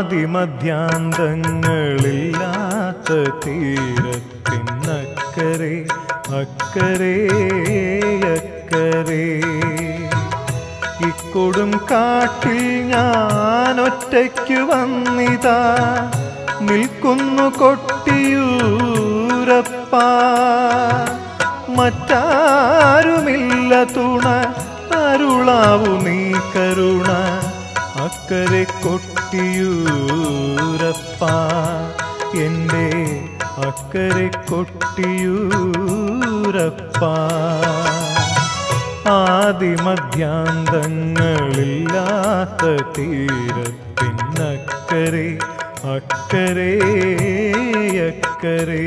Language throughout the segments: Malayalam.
ആദിമധ്യാന്തങ്ങളില്ലാത്ത തീരത്തിനക്കരെ അക്കരെ അക്കരെ. ഇക്കൊടും കാട്ടിൽ ഞാൻ ഒറ്റയ്ക്ക് വന്നിതാ. നിൽക്കുന്നു കൊട്ടിയൂരപ്പ. മറ്റാരുമില്ല തുണ അരുളാവു നീ കരുണ. അക്കരെ കൊട്ടിയൂരപ്പ. എന്റെ അക്കരെ കൊട്ടിയൂരപ്പ. ആദിമധ്യാന്തങ്ങളില്ലാത്ത തീരത്തിനക്കരെ അക്കരെ അക്കരെ.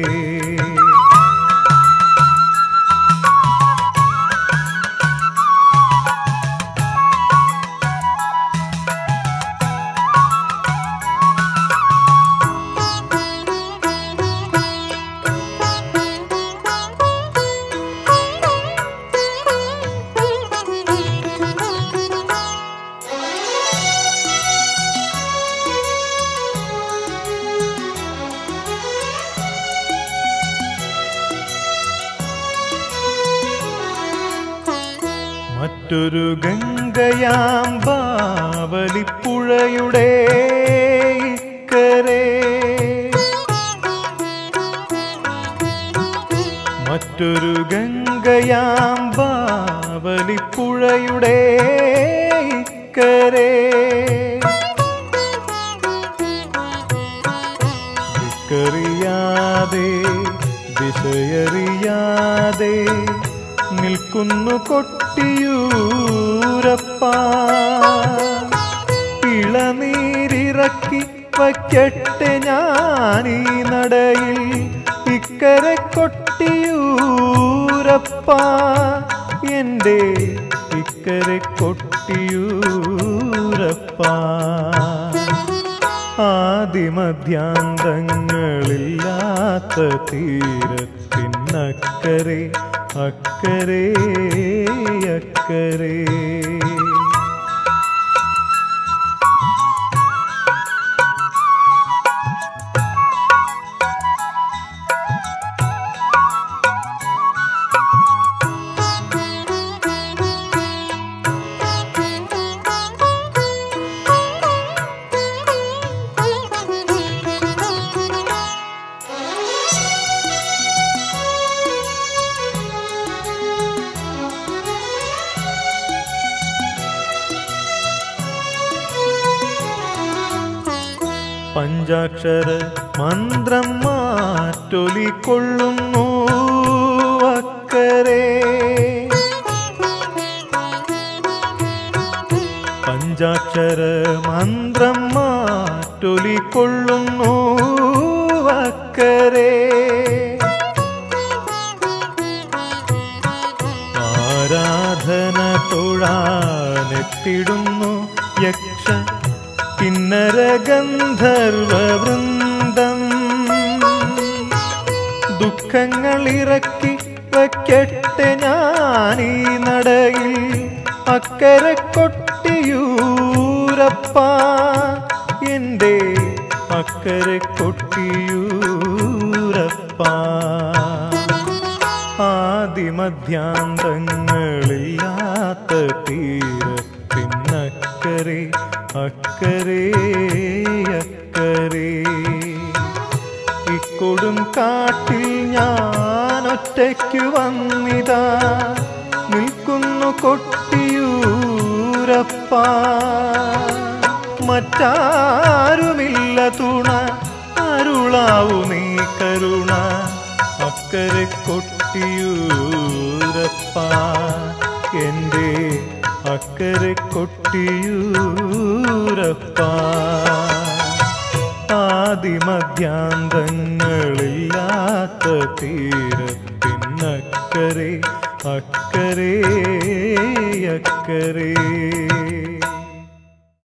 മറ്റൊരു ഗംഗയാം ബാവലിപ്പുഴയുടെ ഇക്കരെ. മറ്റൊരു ഗംഗയാം ബാവലിപ്പുഴയുടെ ഇക്കരെ. ദിക്കറിയാതെ ദിശയറിയാതെ നിൽക്കുന്നു കൊട്ടിയൂരപ്പ. ഇളനീരിറക്കി വയ്ക്കട്ടെ ഞാനീ നടയിൽ. ഇക്കരെ കൊട്ടിയൂരപ്പ. എന്റെ ഇക്കരെ കൊട്ടിയൂരപ്പ. ആദിമധ്യാന്തങ്ങളില്ലാത്ത തീരത്തിനക്കരെ അക്കരെ അക്കരെ പഞ്ചാക്ഷര മന്ത്രം മാറ്റൊലിക്കൊള്ളുന്നു അക്കരെ. പഞ്ചാക്ഷര മന്ത്രം മാറ്റൊലിക്കൊള്ളുന്നു അക്കരെ. ആരാധന തൊഴാനെത്തിടുന്നു യക്ഷ കിന്നര ദുഃഖങ്ങളിറക്കി വയ്ക്കട്ടെ ഞാനീ നടയിൽ. അക്കരെ കൊട്ടിയൂരപ്പ എന്റെ അക്കരെ കൊട്ടിയൂരപ്പ ആദിമധ്യാന്തങ്ങളില്ലാത്ത തീരത്തിനക്കരെ അക്കരെ അക്കരെ അക്കരെ. ഇക്കൊടും കാട്ടിൽ ഞാൻ ഒറ്റയ്ക്ക് വന്നിതാ. നിൽക്കുന്നു കൊട്ടിയൂരപ്പ. മറ്റാരുമില്ല തുണ അരുളാവു നീ കരുണ. അക്കരെ കൊട്ടിയൂരപ്പ എന്റെ അക്കരെ കൊട്ടിയൂരപ്പ. ആദിമധ്യാന്തങ്ങളില്ലാത്ത തീരത്തിനക്കരെ അക്കരെ അക്കരെ.